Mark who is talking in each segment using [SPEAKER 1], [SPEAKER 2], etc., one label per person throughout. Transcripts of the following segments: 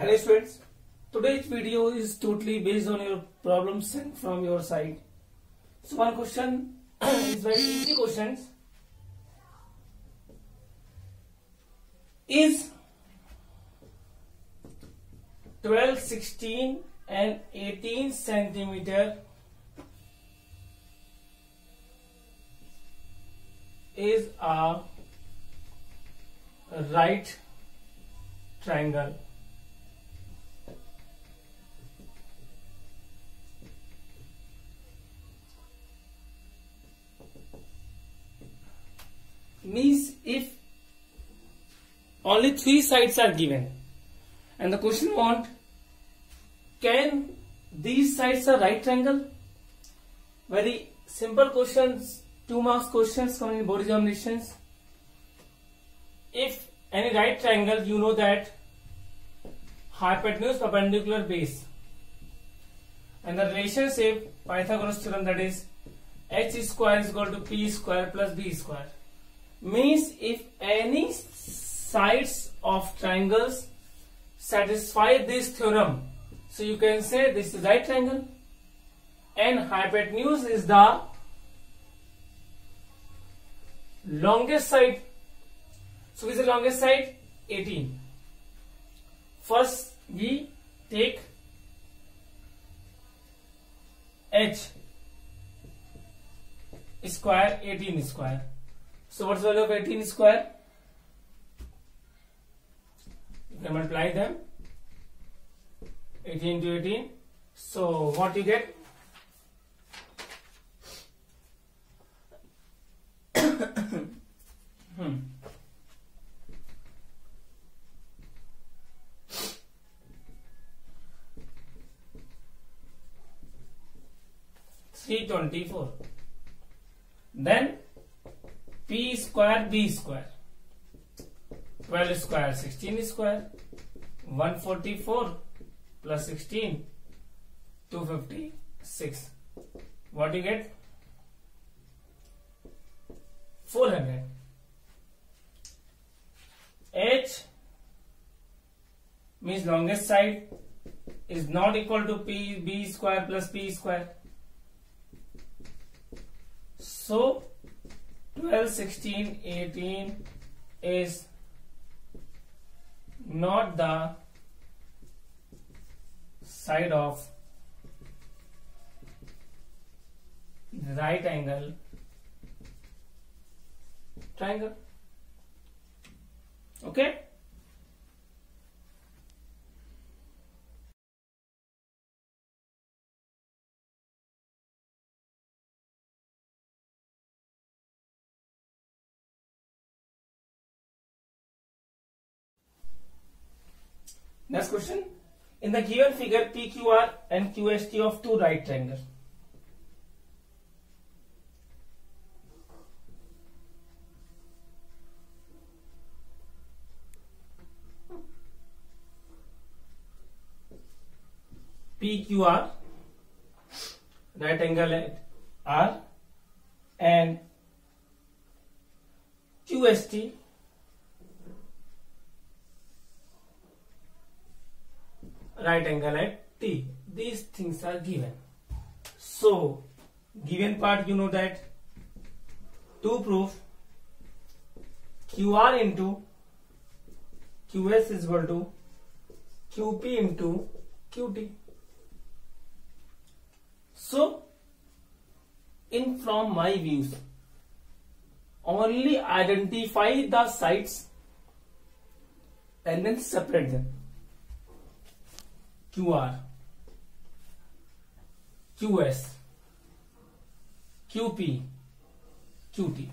[SPEAKER 1] Hello students, today's video is totally based on your problem sent from your side. So one question is very easy questions. Is 12, 16 and 18 centimeter is a right triangle. Means if only three sides are given. And the question want can these sides are right triangle very simple questions two marks questions from in board examinations if any right triangle you know that hypotenuse perpendicular base. And the relationship pythagoras theorem that is h square is equal to p square plus b square means if any sides of triangles satisfy this theorem so you can say this is right triangle and hypotenuse is the longest side. So which is the longest side? 18 first we take h square 18 square so what's value of eighteen square multiply them eighteen to eighteen so what you get three twenty four then p square b square. Twelve square sixteen square. One forty four plus sixteen. Two fifty six. What do you get? 400 h means longest side is not equal to p b square plus p square so 12 16 18 is not the side of right angle triangle. Okay? Next question. In the given figure, PQR and QST of two right triangles. PQR, right angle at R, and QST, right angle at T. These things are given. So, given part you know that to prove QR into QS is equal to QP into QT. So, in from my views, only identify the sites and then separate them. QR, QS, QP, QT.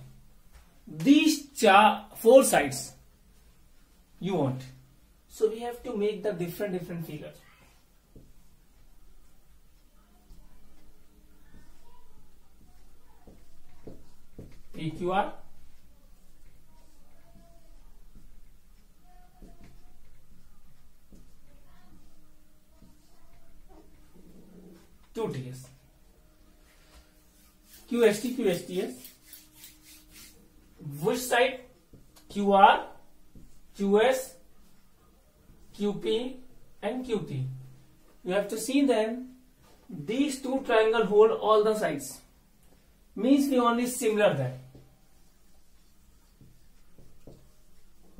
[SPEAKER 1] These four sides you want. So we have to make the different different figures. PQR two TS QST QSTS which side QR QS QP and QT. You have to see then these two triangle hold all the sides. Means we only similar then.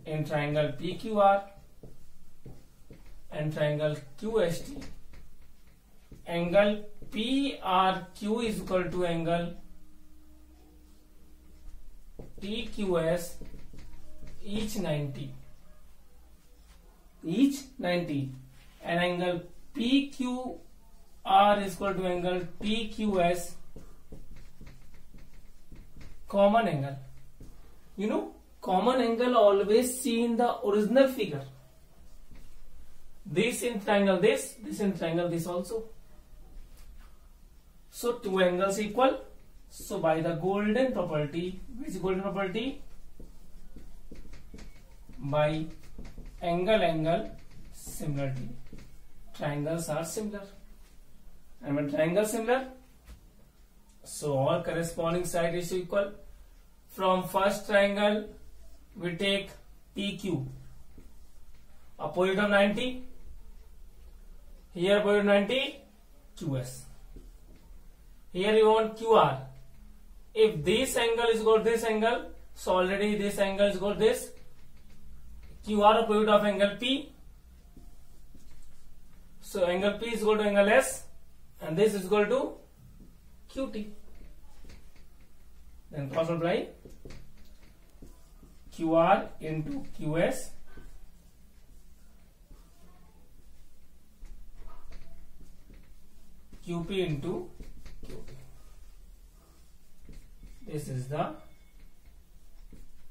[SPEAKER 1] In triangle PQR and triangle QST, angle PRQ is equal to angle TQS each 90 each 90 and angle PQR is equal to angle TQS common angle. You know common angle always see in the original figure. This in triangle this this in triangle this also so two angles equal so by the golden property which golden property by angle angle similarity triangles are similar and when triangles similar so all corresponding side is equal from first triangle we take PQ opposite of 90 here opposite 90 QS here you want QR if this angle is to this angle so already this angle is to this QR opposite of angle P. So angle P is equal to angle S and this is equal to QT. Then cross multiply QR into QS QP into. This is the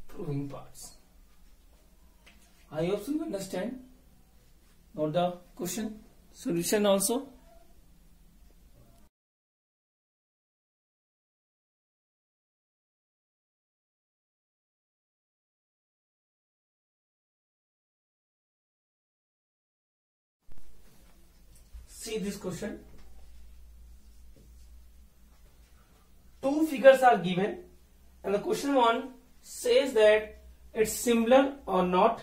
[SPEAKER 1] proving parts. I hope you understand. Note the question solution also. See this question. Two figures are given and the question one says that it's similar or not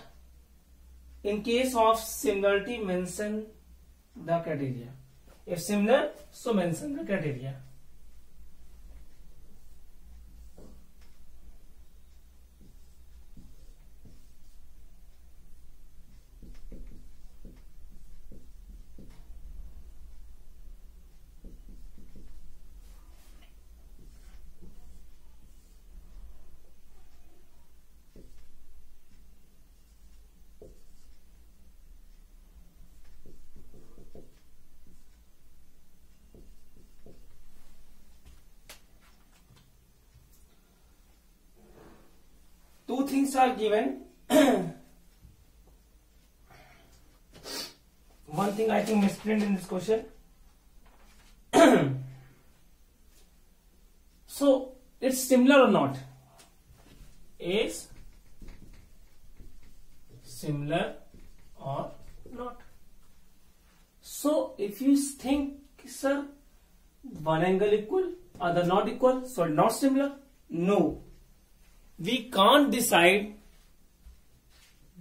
[SPEAKER 1] in case of similarity, mention the criteria. If similar, so mention the criteria. two things are given. One thing I think misprint in this question. so it's similar or not? Is similar or not? So if you think, sir, one angle equal, other not equal, so not similar? No we can't decide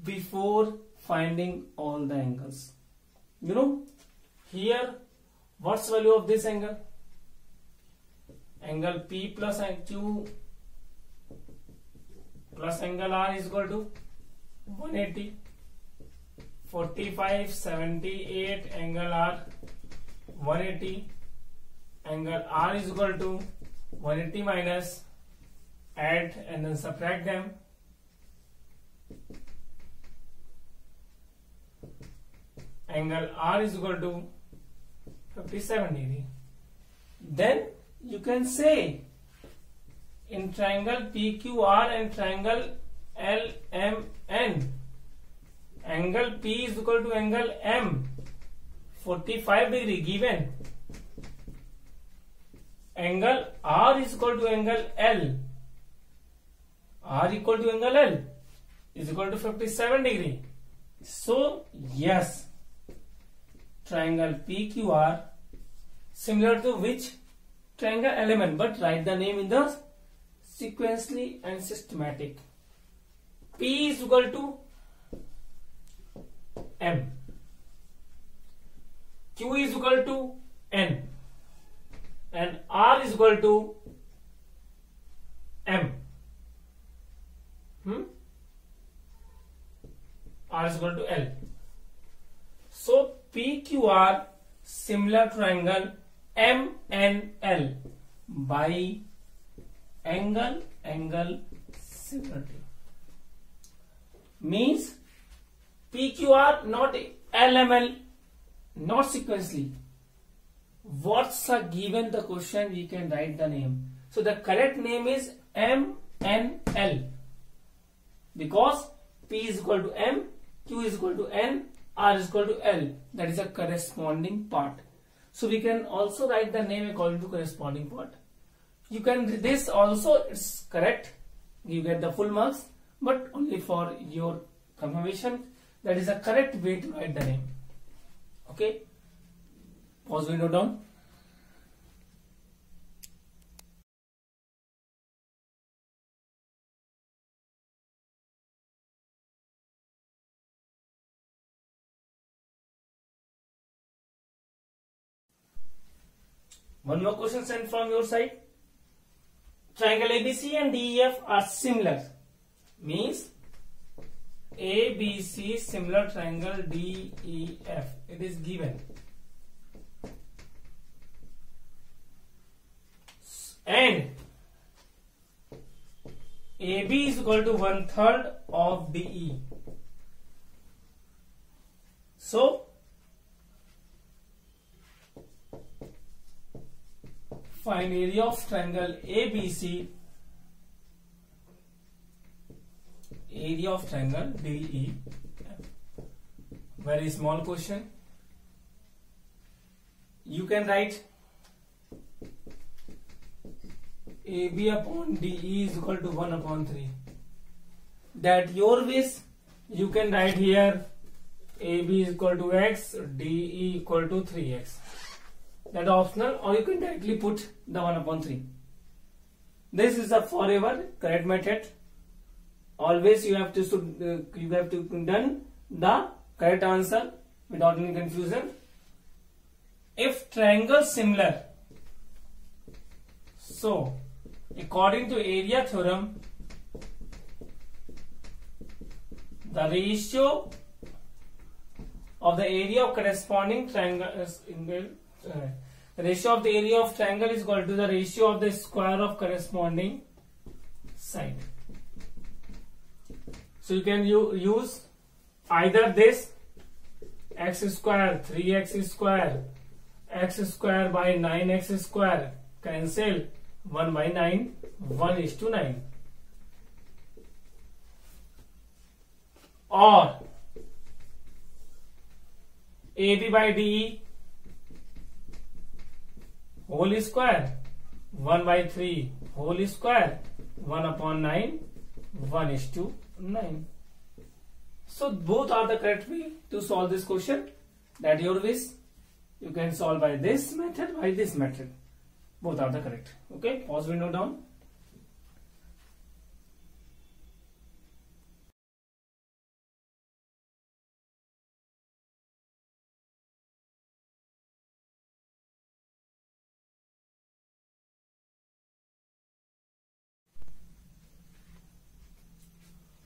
[SPEAKER 1] before finding all the angles. You know, here what's value of this angle? Angle P plus Q plus angle R is equal to 180. 45, 78, angle R 180. Angle R is equal to 180 minus add and then subtract them. Angle R is equal to 57 degree. Then you can say in triangle PQR and triangle LMN angle P is equal to angle M 45 degree given. Angle R is equal to angle L R equal to angle L is equal to 57 degree. So, yes, triangle PQR similar to which triangle LMN but write the name in the sequentially and systematic. P is equal to M. q is equal to n and r is equal to m hmm? r is equal to l. So pqr similar triangle mnl by angle angle similarity. Means pqr not lml not sequentially. What's a given the question we can write the name. So the correct name is mnl because p is equal to m q is equal to n r is equal to l. That is a corresponding part. So we can also write the name according to corresponding part. You can this also it's correct. You get the full marks but only for your confirmation. That is a correct way to write the name. Okay? Pause window down One more question sent from your side. Triangle ABC and DEF are similar. Means ABC similar triangle DEF. It is given. And AB is equal to one third of DE. So find area of triangle ABC area of triangle DE very small question. You can write AB upon DE is equal to 1 upon 3 that your wish you can write here AB is equal to X DE equal to 3X that optional or you can directly put the 1 upon 3 this is a forever correct method. Always you have to uh, you have to done the correct answer without any confusion. If triangle similar so according to area theorem the ratio of the area of corresponding triangle is uh, ratio of the area of triangle is equal to the ratio of the square of corresponding side. So you can use either this x square 3x square x square by 9x square cancel 1 by 9 1 is to 9 or AB by DE whole square one by three whole square one upon nine one is to nine so both are the correct way to solve this question that your wish you can solve by this method by this method both are the correct okay pause window down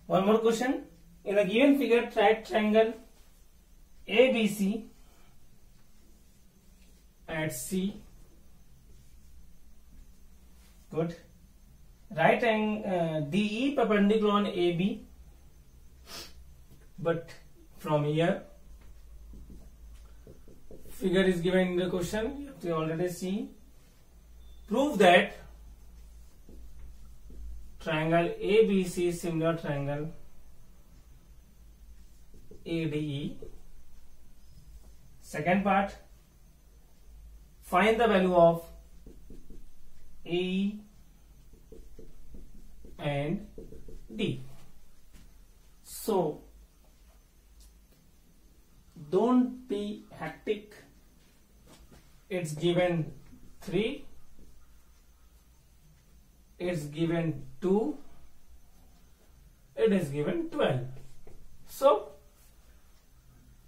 [SPEAKER 1] One more question. In a given figure, right triangle ABC at C. Good. Right angle uh, DE perpendicular on AB. But from here, figure is given in the question. You have already see. Prove that triangle ABC similar triangle ADE. Second part, find the value of A and D. So, don't be hectic. It's given 3 is given 2 it is given 12 so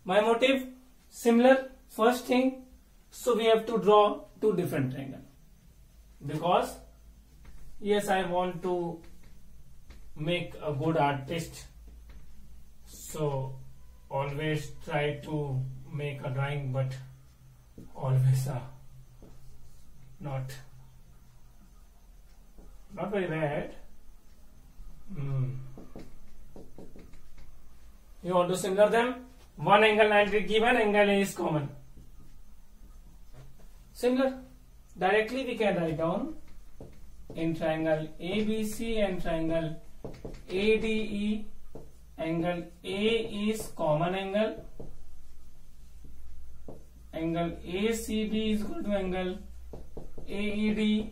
[SPEAKER 1] my motive similar first thing so we have to draw two different triangle. Because yes I want to make a good artist so always try to make a drawing but always uh, not not very bad Hmm. you want to similar them? One angle 90 given angle A is common. Similar directly we can write down. In triangle ABC and triangle ADE angle A is common angle. Angle ACB is equal to angle AED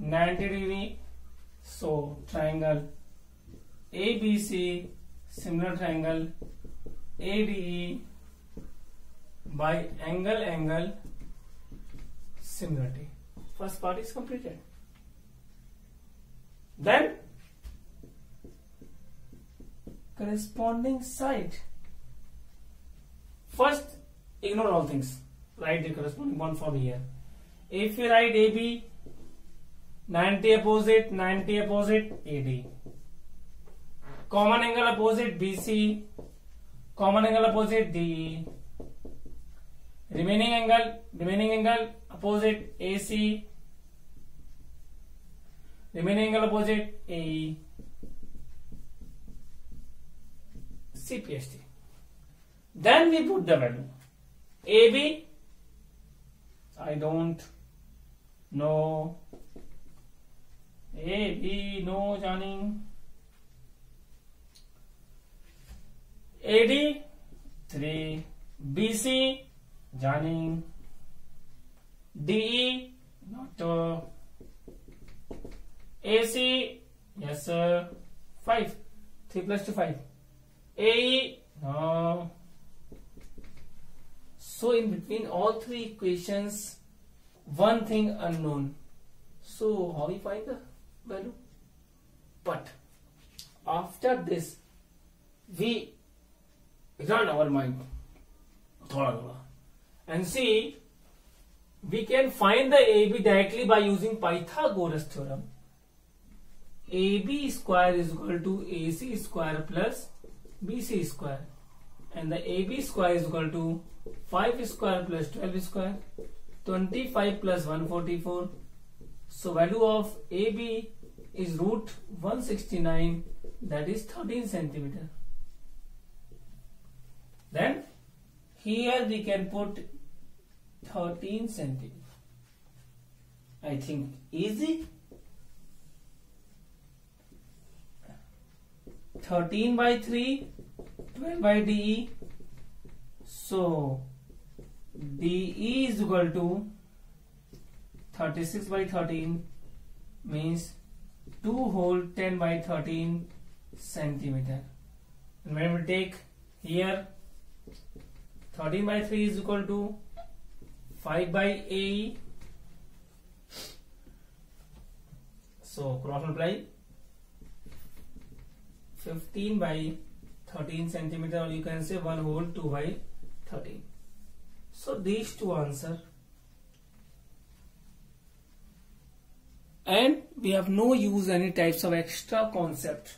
[SPEAKER 1] 90 degree so triangle ABC similar triangle ADE by angle angle similarity first part is completed then corresponding side first ignore all things write the corresponding one from here if we write AB 90 opposite 90 opposite AD common angle opposite BC common angle opposite DE remaining angle remaining angle opposite AC remaining angle opposite AE CPST then we put the value. AB I don't know AB no joining AD 3 BC joining DE not uh, AC yes sir 5 3 plus 2 5 AE no so in between all three equations one thing unknown so how we find the value but after this we run our mind thoda thoda and see we can find the AB directly by using Pythagoras theorem AB square is equal to AC square plus BC square and the AB square is equal to 5 square plus 12 square 25 plus 144 so value of AB is root 169 that is 13 centimeter. Then here we can put 13 centimeter. I think easy. 13 by 3 12 by DE so DE is equal to 36 by 13 means 2 whole 10 by 13 centimeter. And when we take here 13 by 3 is equal to 5 by AE so cross multiply 15 by 13 centimeter or you can say 1 whole 2 by 13 so these two answer and we have no use any types of extra concept.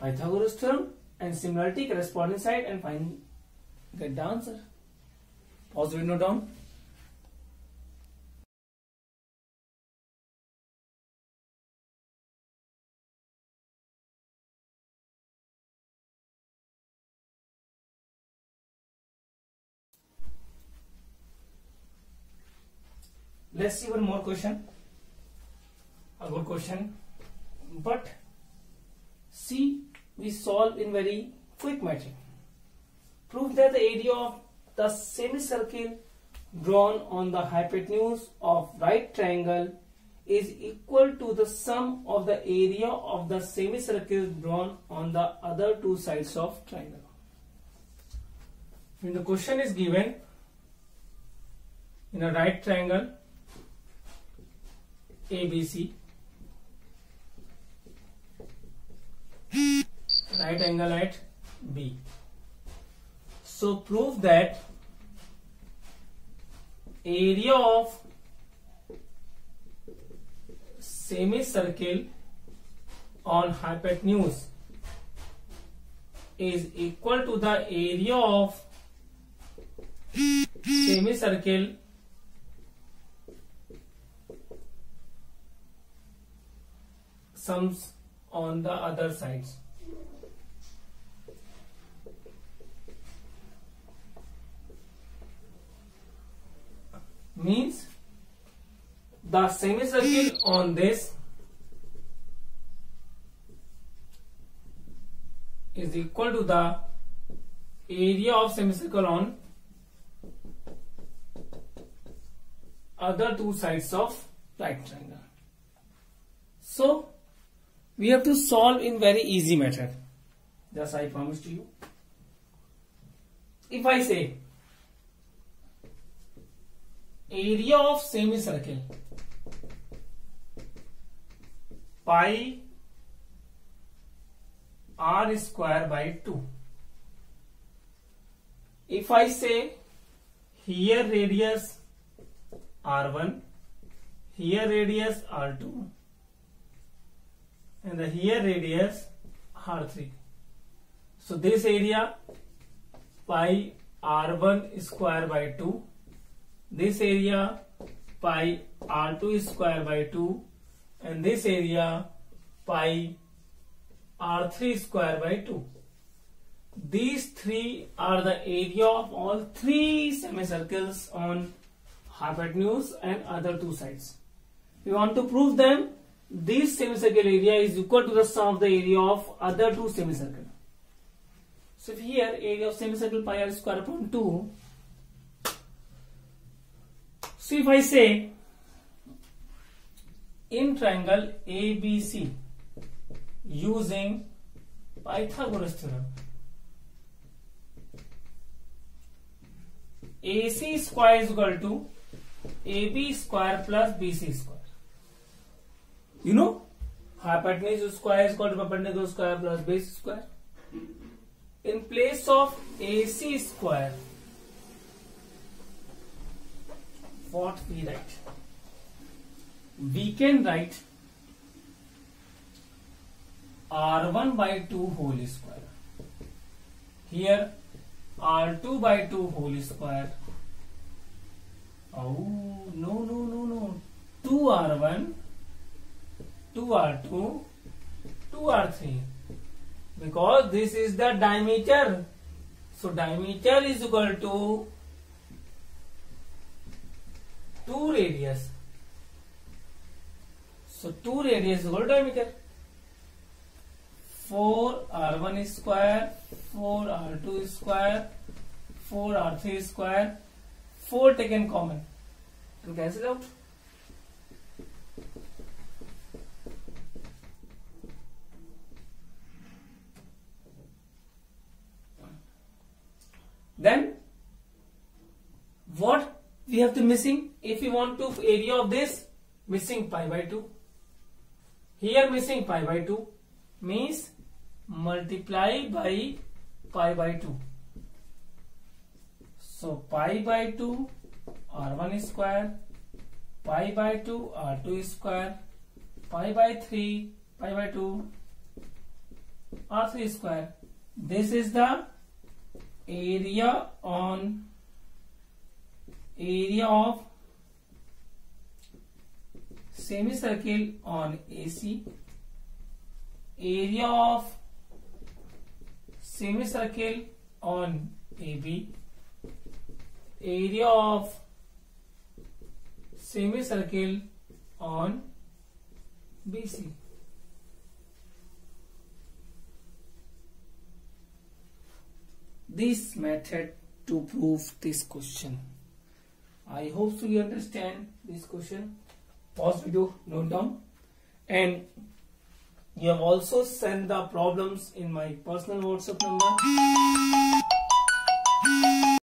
[SPEAKER 1] Pythagoras theorem and similarity corresponding side and find get the answer. Pause the window down. Let's see one more question a good question but see we solve in very quick method prove that the area of the semicircle drawn on the hypotenuse of right triangle is equal to the sum of the area of the semicircle drawn on the other two sides of triangle. When the question is given in a right triangle ABC right angle at B. So prove that area of semicircle on hypotenuse is equal to the area of semicircle sums on the other sides. Means the semicircle on this is equal to the area of semicircle on other two sides of right triangle. So we have to solve in very easy method. Just I promise to you. If I say area of semi circle pi r square by two if I say here radius r one here radius r two and the here radius r three so this area pi r one square by two this area pi r2 square by 2 and this area pi r3 square by 2. These three are the area of all three semicircles on hypotenuse and other two sides. We want to prove them. This semicircle area is equal to the sum of the area of other two semicircles. So here area of semicircle pi r square upon 2. So if I say in triangle ABC using Pythagoras theorem. AC square is equal to AB square plus BC square. You know, hypotenuse square is equal to perpendicular square plus base square. In place of AC square, what we write? We can write r1 by 2 whole square. Here r2 by 2 whole square. Oh, no, no, no, no. 2r1, 2r2, 2r3. Because this is the diameter. So diameter is equal to 2 radius. So 2 radius is equal to diameter. 4 r1 square 4 r2 square 4 r3 square 4 taken common to cancel out then what we have the missing if we want to area of this missing pi by 2 here missing pi by 2 means multiply by pi by 2. So pi by 2 r1 square, pi by 2 r2 square, pi by 3 pi by 2 r3 square. This is the area on area of semicircle on AC area of semicircle on AB, area of semicircle on BC. This method to prove this question. I hope so you understand this question. Pause video, note down and you have also sent the problems in my personal WhatsApp number.